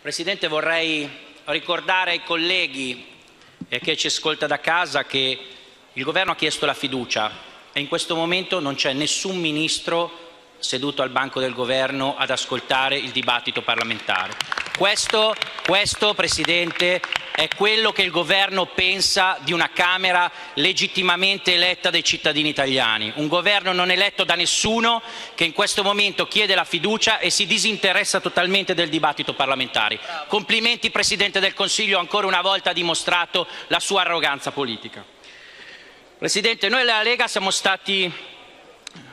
Presidente, vorrei ricordare ai colleghi e a chi ci ascolta da casa che il Governo ha chiesto la fiducia e in questo momento non c'è nessun Ministro seduto al banco del Governo ad ascoltare il dibattito parlamentare. Questo, questo Presidente, è quello che il Governo pensa di una Camera legittimamente eletta dai cittadini italiani. Un Governo non eletto da nessuno che in questo momento chiede la fiducia e si disinteressa totalmente del dibattito parlamentare. Complimenti Presidente del Consiglio, ancora una volta ha dimostrato la sua arroganza politica. Presidente, noi della Lega siamo stati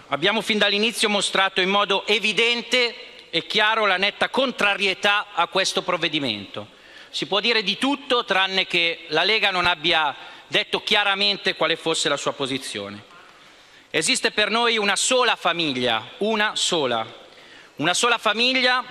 Abbiamo fin dall'inizio mostrato in modo evidente e chiaro la netta contrarietà a questo provvedimento. Si può dire di tutto tranne che la Lega non abbia detto chiaramente quale fosse la sua posizione. Esiste per noi una sola famiglia, una sola, una sola famiglia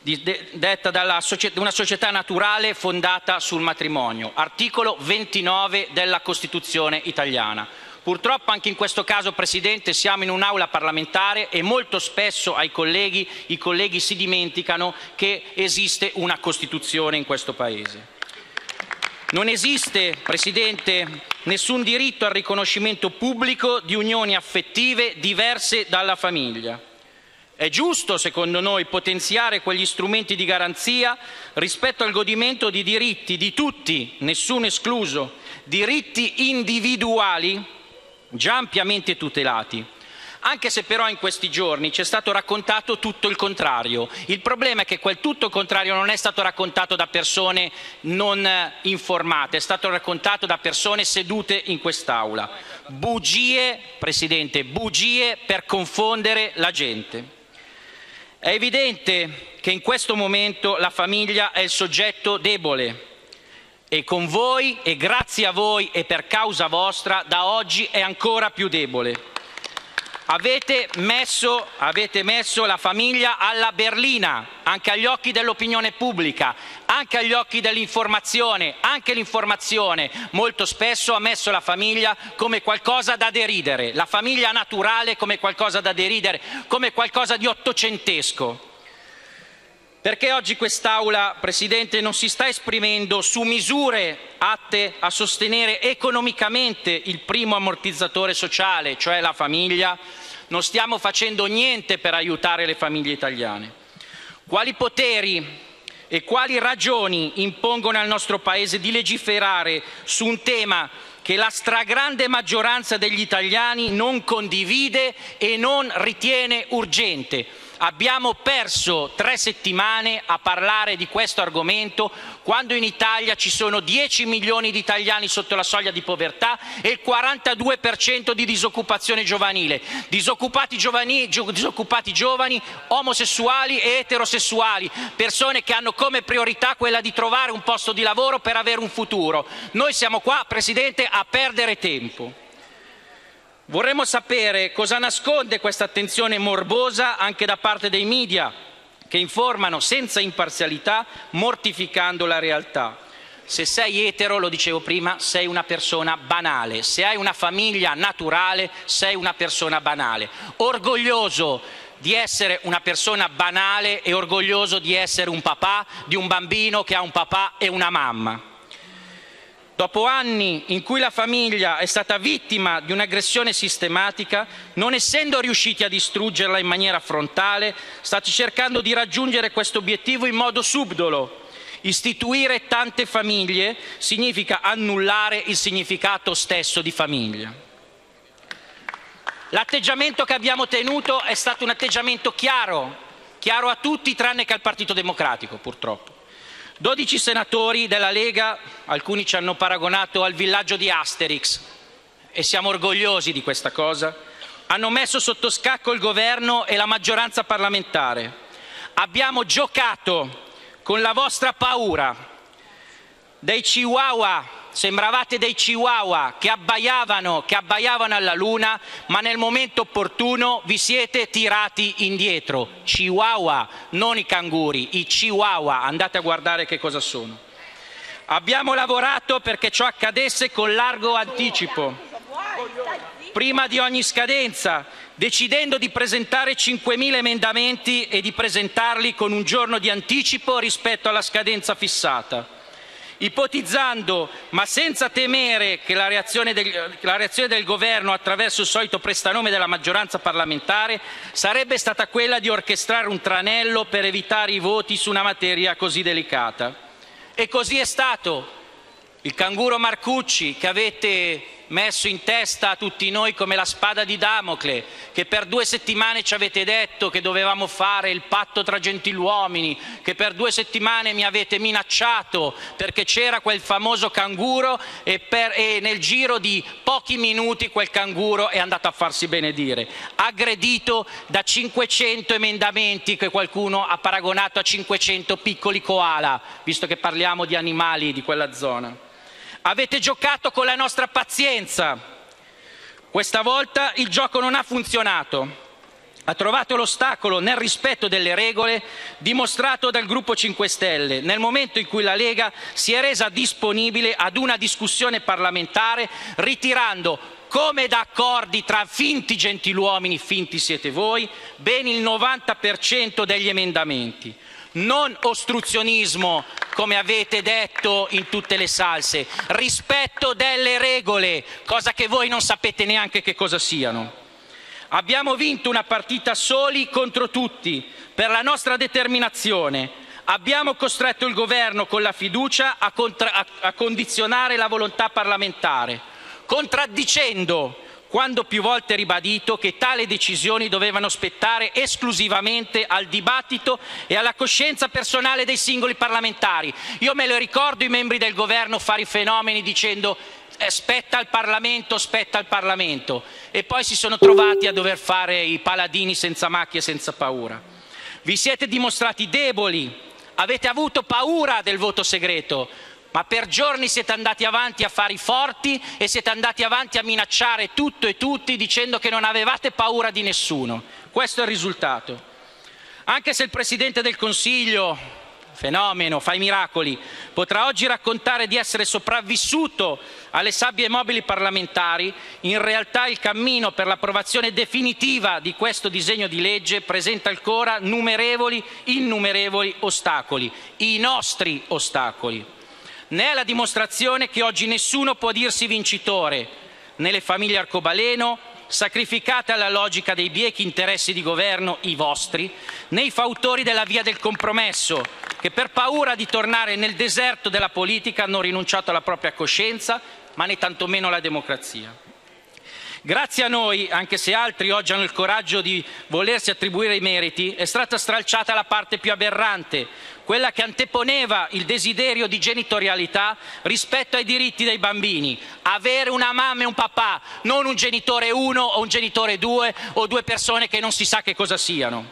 detta dalla una società naturale fondata sul matrimonio, articolo 29 della Costituzione italiana. Purtroppo anche in questo caso, Presidente, siamo in un'aula parlamentare e molto spesso ai colleghi, i colleghi si dimenticano che esiste una Costituzione in questo Paese. Non esiste, Presidente, nessun diritto al riconoscimento pubblico di unioni affettive diverse dalla famiglia. È giusto, secondo noi, potenziare quegli strumenti di garanzia rispetto al godimento di diritti di tutti, nessuno escluso, diritti individuali già ampiamente tutelati. Anche se però in questi giorni ci è stato raccontato tutto il contrario. Il problema è che quel tutto il contrario non è stato raccontato da persone non informate, è stato raccontato da persone sedute in quest'Aula. Bugie, Presidente, bugie per confondere la gente. È evidente che in questo momento la famiglia è il soggetto debole e con voi e grazie a voi e per causa vostra da oggi è ancora più debole. Avete messo, avete messo, la famiglia alla berlina, anche agli occhi dell'opinione pubblica, anche agli occhi dell'informazione, anche l'informazione molto spesso ha messo la famiglia come qualcosa da deridere, la famiglia naturale come qualcosa da deridere, come qualcosa di ottocentesco. Perché oggi quest'Aula, Presidente, non si sta esprimendo su misure atte a sostenere economicamente il primo ammortizzatore sociale, cioè la famiglia? Non stiamo facendo niente per aiutare le famiglie italiane. Quali poteri e quali ragioni impongono al nostro Paese di legiferare su un tema che la stragrande maggioranza degli italiani non condivide e non ritiene urgente? Abbiamo perso tre settimane a parlare di questo argomento quando in Italia ci sono 10 milioni di italiani sotto la soglia di povertà e il 42 per cento di disoccupazione giovanile, disoccupati giovani, disoccupati giovani, omosessuali e eterosessuali, persone che hanno come priorità quella di trovare un posto di lavoro per avere un futuro. Noi siamo qua, Presidente, a perdere tempo. Vorremmo sapere cosa nasconde questa attenzione morbosa anche da parte dei media, che informano senza imparzialità, mortificando la realtà. Se sei etero, lo dicevo prima, sei una persona banale. Se hai una famiglia naturale, sei una persona banale. Orgoglioso di essere una persona banale e orgoglioso di essere un papà di un bambino che ha un papà e una mamma. Dopo anni in cui la famiglia è stata vittima di un'aggressione sistematica, non essendo riusciti a distruggerla in maniera frontale, state cercando di raggiungere questo obiettivo in modo subdolo. Istituire tante famiglie significa annullare il significato stesso di famiglia. L'atteggiamento che abbiamo tenuto è stato un atteggiamento chiaro, chiaro a tutti tranne che al Partito Democratico purtroppo. 12 senatori della Lega, alcuni ci hanno paragonato al villaggio di Asterix e siamo orgogliosi di questa cosa, hanno messo sotto scacco il governo e la maggioranza parlamentare. Abbiamo giocato con la vostra paura dei chihuahua Sembravate dei chihuahua che abbaiavano, che abbaiavano alla luna, ma nel momento opportuno vi siete tirati indietro. Chihuahua, non i canguri, i chihuahua. Andate a guardare che cosa sono. Abbiamo lavorato perché ciò accadesse con largo anticipo, prima di ogni scadenza, decidendo di presentare 5.000 emendamenti e di presentarli con un giorno di anticipo rispetto alla scadenza fissata ipotizzando, ma senza temere che la reazione, del, la reazione del Governo attraverso il solito prestanome della maggioranza parlamentare sarebbe stata quella di orchestrare un tranello per evitare i voti su una materia così delicata. E così è stato. Il canguro Marcucci che avete messo in testa a tutti noi come la spada di Damocle, che per due settimane ci avete detto che dovevamo fare il patto tra gentiluomini, che per due settimane mi avete minacciato perché c'era quel famoso canguro e, per, e nel giro di pochi minuti quel canguro è andato a farsi benedire, aggredito da 500 emendamenti che qualcuno ha paragonato a 500 piccoli koala, visto che parliamo di animali di quella zona. Avete giocato con la nostra pazienza. Questa volta il gioco non ha funzionato. Ha trovato l'ostacolo nel rispetto delle regole dimostrato dal Gruppo 5 Stelle nel momento in cui la Lega si è resa disponibile ad una discussione parlamentare ritirando come da accordi tra finti gentiluomini, finti siete voi, ben il 90% degli emendamenti non ostruzionismo, come avete detto in tutte le salse, rispetto delle regole, cosa che voi non sapete neanche che cosa siano. Abbiamo vinto una partita soli contro tutti per la nostra determinazione. Abbiamo costretto il governo con la fiducia a, a, a condizionare la volontà parlamentare, contraddicendo quando più volte ribadito che tali decisioni dovevano spettare esclusivamente al dibattito e alla coscienza personale dei singoli parlamentari. Io me lo ricordo i membri del governo fare i fenomeni dicendo eh, spetta al Parlamento, spetta al Parlamento e poi si sono trovati a dover fare i paladini senza macchie senza paura. Vi siete dimostrati deboli, avete avuto paura del voto segreto, ma per giorni siete andati avanti a fare i forti e siete andati avanti a minacciare tutto e tutti dicendo che non avevate paura di nessuno. Questo è il risultato. Anche se il Presidente del Consiglio, fenomeno, fa i miracoli, potrà oggi raccontare di essere sopravvissuto alle sabbie mobili parlamentari, in realtà il cammino per l'approvazione definitiva di questo disegno di legge presenta ancora numerevoli, innumerevoli ostacoli, i nostri ostacoli né è la dimostrazione che oggi nessuno può dirsi vincitore, né le famiglie arcobaleno, sacrificate alla logica dei biechi interessi di governo, i vostri, né i fautori della via del compromesso, che per paura di tornare nel deserto della politica hanno rinunciato alla propria coscienza, ma né tantomeno alla democrazia. Grazie a noi, anche se altri oggi hanno il coraggio di volersi attribuire i meriti, è stata stralciata la parte più aberrante, quella che anteponeva il desiderio di genitorialità rispetto ai diritti dei bambini, avere una mamma e un papà, non un genitore uno o un genitore due o due persone che non si sa che cosa siano.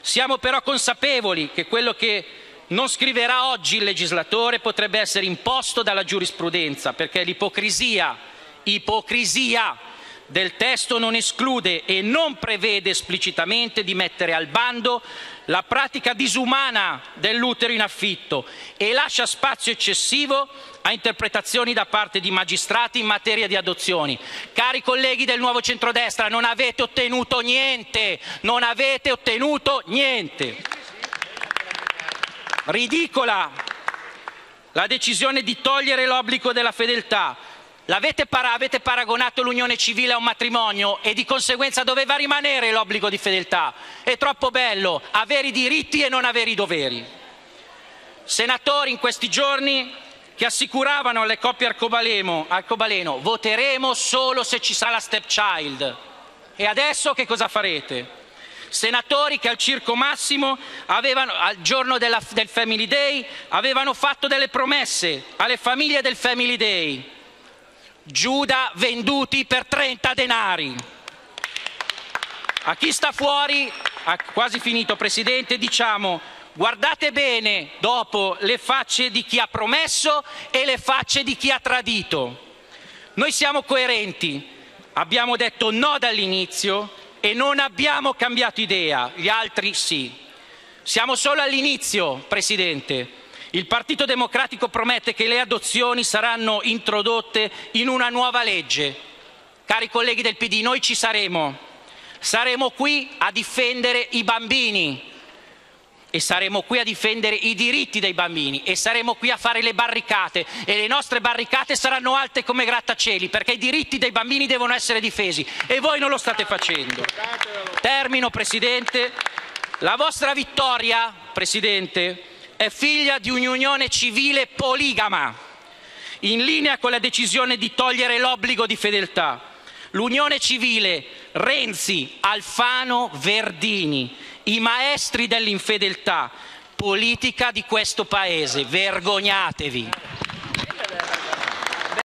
Siamo però consapevoli che quello che non scriverà oggi il legislatore potrebbe essere imposto dalla giurisprudenza, perché l'ipocrisia, ipocrisia del testo non esclude e non prevede esplicitamente di mettere al bando la pratica disumana dell'utero in affitto e lascia spazio eccessivo a interpretazioni da parte di magistrati in materia di adozioni. Cari colleghi del nuovo centrodestra, non avete ottenuto niente, non avete ottenuto niente. Ridicola la decisione di togliere l'obbligo della fedeltà, para- avete paragonato l'unione civile a un matrimonio e di conseguenza doveva rimanere l'obbligo di fedeltà. È troppo bello avere i diritti e non avere i doveri. Senatori in questi giorni che assicuravano alle coppie arcobaleno, arcobaleno voteremo solo se ci sarà la stepchild. E adesso che cosa farete? Senatori che al Circo Massimo, avevano, al giorno della, del Family Day, avevano fatto delle promesse alle famiglie del Family Day Giuda venduti per 30 denari. A chi sta fuori, quasi finito Presidente, diciamo guardate bene dopo le facce di chi ha promesso e le facce di chi ha tradito. Noi siamo coerenti, abbiamo detto no dall'inizio e non abbiamo cambiato idea, gli altri sì. Siamo solo all'inizio, Presidente. Il Partito Democratico promette che le adozioni saranno introdotte in una nuova legge. Cari colleghi del PD, noi ci saremo. saremo qui a difendere i bambini e saremo qui a difendere i diritti dei bambini e saremo qui a fare le barricate e le nostre barricate saranno alte come grattacieli perché i diritti dei bambini devono essere difesi e voi non lo state facendo. Termino Presidente. La vostra vittoria, Presidente, è figlia di un'unione civile poligama, in linea con la decisione di togliere l'obbligo di fedeltà. L'unione civile Renzi, Alfano, Verdini i maestri dell'infedeltà politica di questo Paese. Vergognatevi!